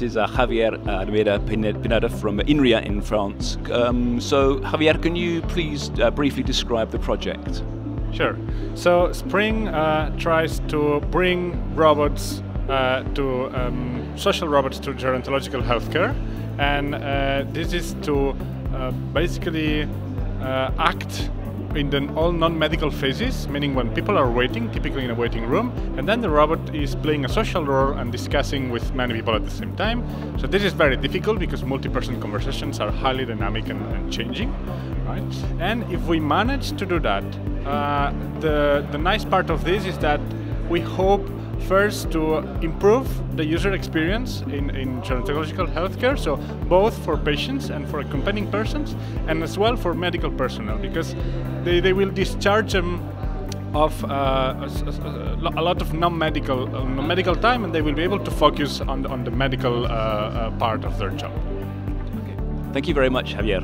this is uh, Javier Alameda Pineda from INRIA in France. Um, so, Javier, can you please uh, briefly describe the project? Sure. So, Spring uh, tries to bring robots uh, to um, social robots to gerontological healthcare, and uh, this is to uh, basically act in the all non-medical phases, meaning when people are waiting, typically in a waiting room, and then the robot is playing a social role and discussing with many people at the same time. So this is very difficult because multi-person conversations are highly dynamic and, and, changing, right? And if we manage to do that, uh, the the nice part of this is that we hope First, to improve the user experience in, in gerontological healthcare, so both for patients and for accompanying persons, and as well for medical personnel, because they, they will discharge them of uh, a, a, lot of non-medical uh, non-medical time, and they will be able to focus on, on the medical uh, uh part of their job. Okay. Thank you very much, Javier.